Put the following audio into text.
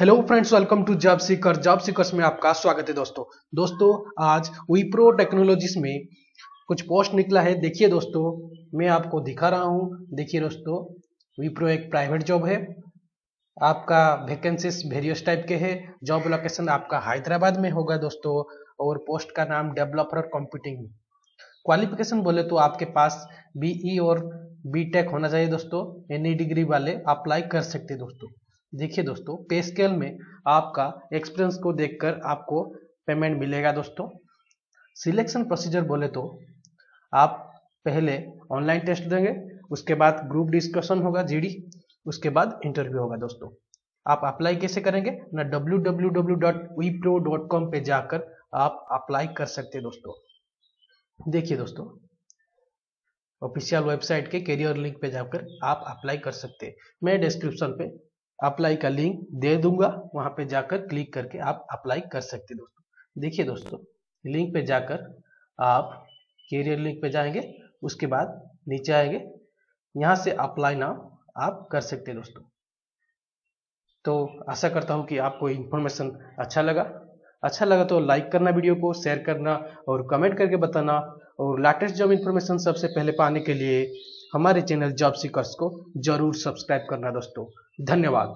Hello friends welcome to job seeker job seekers में आपका स्वागत है दोस्तों। दोस्तों, आज विप्रो टेक्नोलॉजीज़ में कुछ पोस्ट निकला है। देखिए दोस्तों, मैं आपको दिखा रहा हूँ। देखिए दोस्तों विप्रो एक प्राइवेट जॉब है। आपका वैकेंसीज वेरियस टाइप के है। जॉब लोकेशन आपका हैदराबाद में होगा दोस्तों और पोस्ट का नाम डेवलपर कंप्यूटिंग क्वालिफिकेशन बोले तो आपके पास बीई और बीटेक होना चाहिए दोस्तों। एनी डिग्री वाले अप्लाई कर सकते दोस्तों। देखिए दोस्तों, पे स्केल में आपका एक्सपीरियंस को देखकर आपको पेमेंट मिलेगा दोस्तों। सिलेक्शन प्रोसीजर बोले तो आप पहले ऑनलाइन टेस्ट देंगे, उसके बाद ग्रुप डिस्कशन होगा जीडी उसके बाद इंटरव्यू होगा दोस्तों। आप अप्लाई कैसे करेंगे? ना www.wipro.com पे जाकर आप अप्लाई कर सकते हैं दोस्तों। देखिए दोस्तों ऑफिशियल वेबसाइट के करियर लिंक पे जाकर आप अप्लाई कर सकते हैं। मैं डिस्क्रिप्शन पे अप्लाई का लिंक दे दूँगा। वहाँ पे जाकर क्लिक करके आप अप्लाई कर सकते दोस्तों। देखिए दोस्तों लिंक पे जाकर आप करियर लिंक पे जाएँगे, उसके बाद नीचे आएँगे। यहाँ से अप्लाई नाउ आप कर सकते दोस्तों। तो आशा करता हूँ कि आपको इन्फॉर्मेशन अच्छा लगा। अच्छा लगा तो लाइक करना वीडियो को शेयर करना और कमेंट करके बताना। और लेटेस्ट जॉब इन्फॉर्मेशन सबसे पहले पाने के लिए हमारे चैनल जॉब सीकर्स को ज़रूर सब्सक्राइब करना दोस्तों। धन्यवाद।